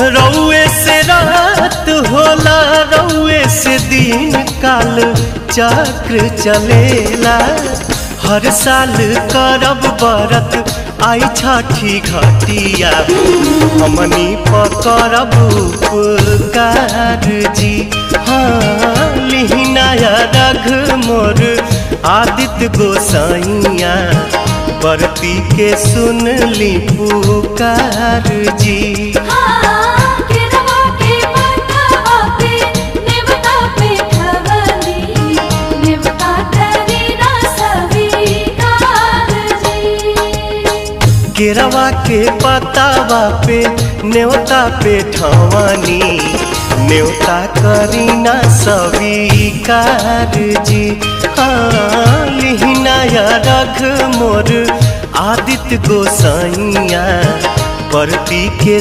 रउए से रात होला, रउए से दिन काल चक्र चलेला। हर साल करब बरत, आई छठी घटिया। हमनी पकड़ब उपकार जी। हाँ लिहिनाया रघ मोर, आदित्य गोसाइया बरती के सुन ली पुकार जी। केरवा के पतावा पे, न्योता पे ठवानी। न्योता करीना स्वीकार जी। हाँ लिहिनाया रघ मोर आदित्य गोसाइया परती के